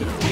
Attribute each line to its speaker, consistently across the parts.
Speaker 1: KO.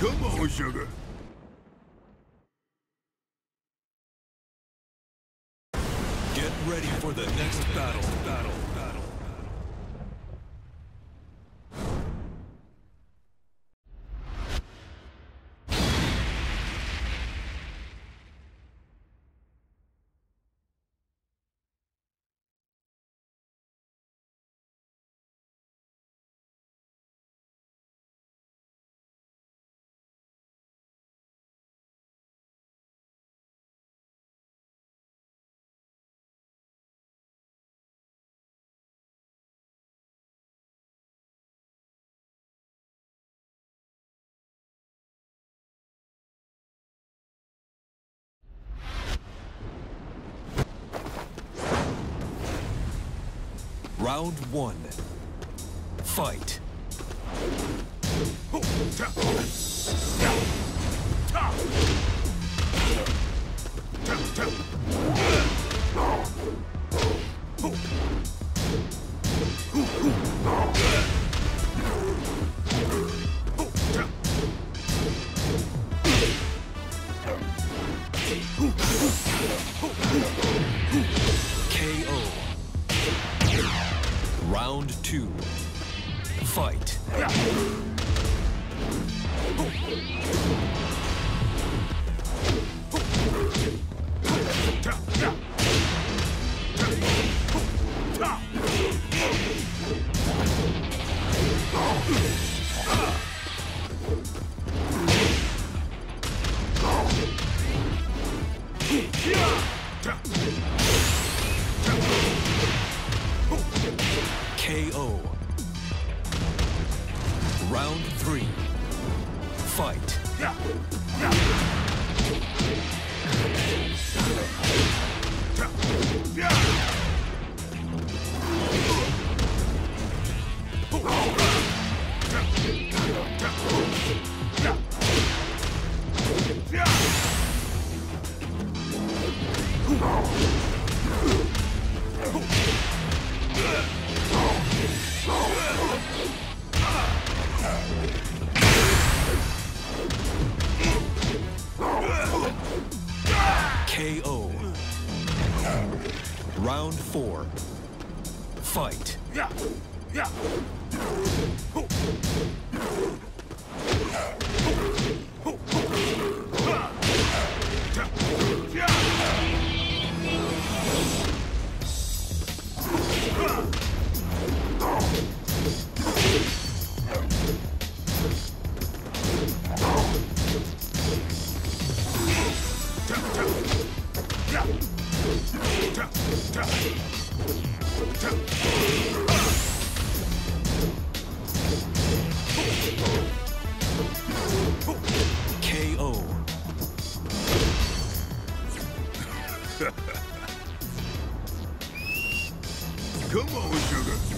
Speaker 2: Come on, sugar.
Speaker 1: Get ready for the next battle. Battle. Round one. Fight. KO.
Speaker 2: Come on, sugar.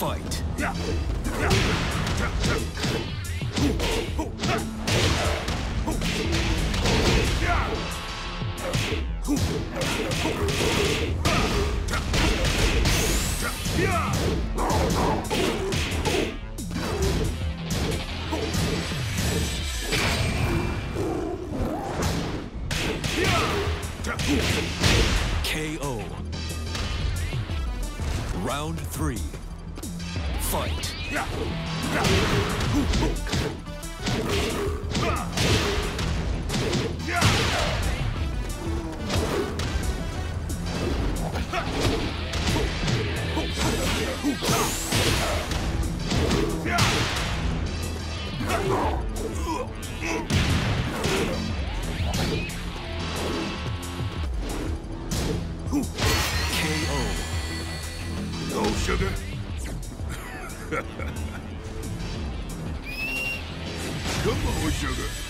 Speaker 1: fight. Yeah! Fight. KO.
Speaker 2: No sugar. Come on, sugar.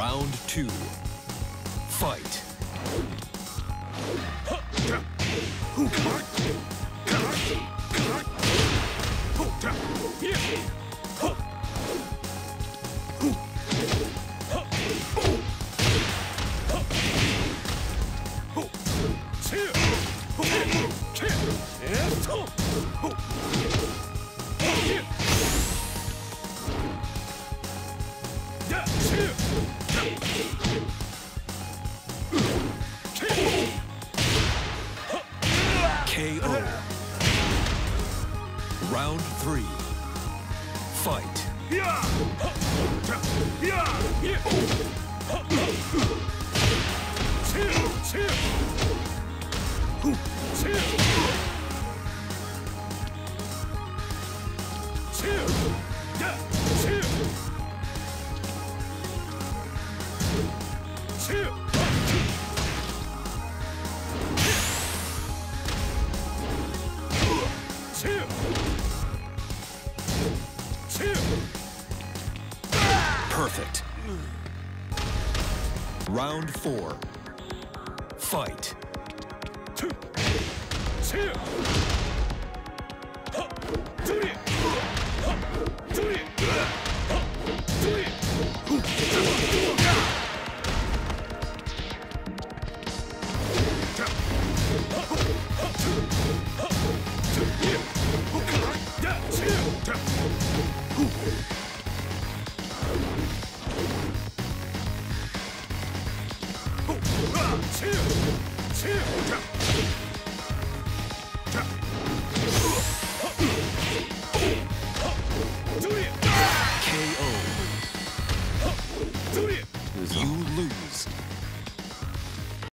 Speaker 1: Round two. Fight. Four.